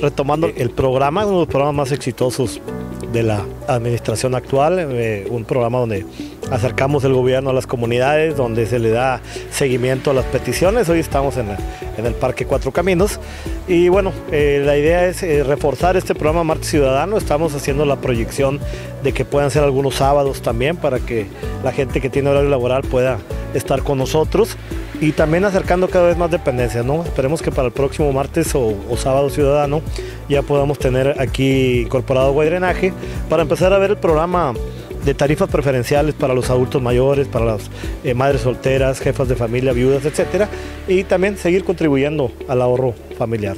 retomando el programa, uno de los programas más exitosos de la administración actual, eh, un programa donde acercamos el gobierno a las comunidades, donde se le da seguimiento a las peticiones. Hoy estamos en, el Parque Cuatro Caminos y bueno, eh, la idea es eh, reforzar este programa Marte Ciudadano. Estamos haciendo la proyección de que puedan ser algunos sábados también para que la gente que tiene horario laboral pueda estar con nosotros y también acercando cada vez más dependencias, ¿no? Esperemos que para el próximo martes o, sábado ciudadano ya podamos tener aquí incorporado agua drenaje para empezar a ver el programa de tarifas preferenciales para los adultos mayores, para las eh, madres solteras, jefas de familia, viudas, etcétera, y también seguir contribuyendo al ahorro familiar.